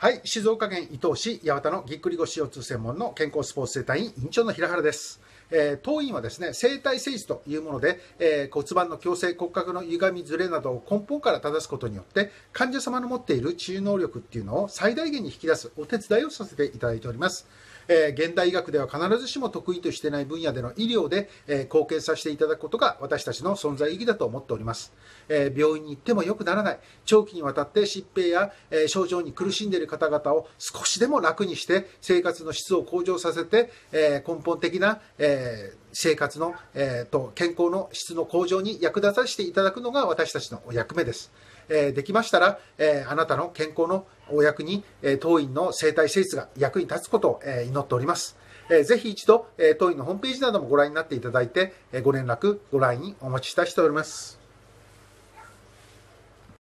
はい、静岡県伊東市八幡のぎっくり腰腰痛専門の健康スポーツ整体院院長の平原です。えー当院はですね、生体整治というもので、えー骨盤の矯正、骨格の歪みずれなどを根本から正すことによって、患者様の持っている治癒能力っていうのを最大限に引き出すお手伝いをさせていただいております。えー現代医学では必ずしも得意としてない分野での医療で、えー貢献させていただくことが私たちの存在意義だと思っております。えー病院に行っても良くならない、長期にわたって疾病や、え症状に苦しんでいる方々を少しでも楽にして生活の質を向上させて、え根本的な、えー生活の、えーと健康の質の向上に役立たせていただくのが私たちのお役目です。えーできましたら、えーあなたの健康のお役に、えー当院の生体施術が役に立つことを、えー祈っております。えーぜひ一度、えー当院のホームページなどもご覧になっていただいて、えーご連絡、ご来院お待ちしたしております。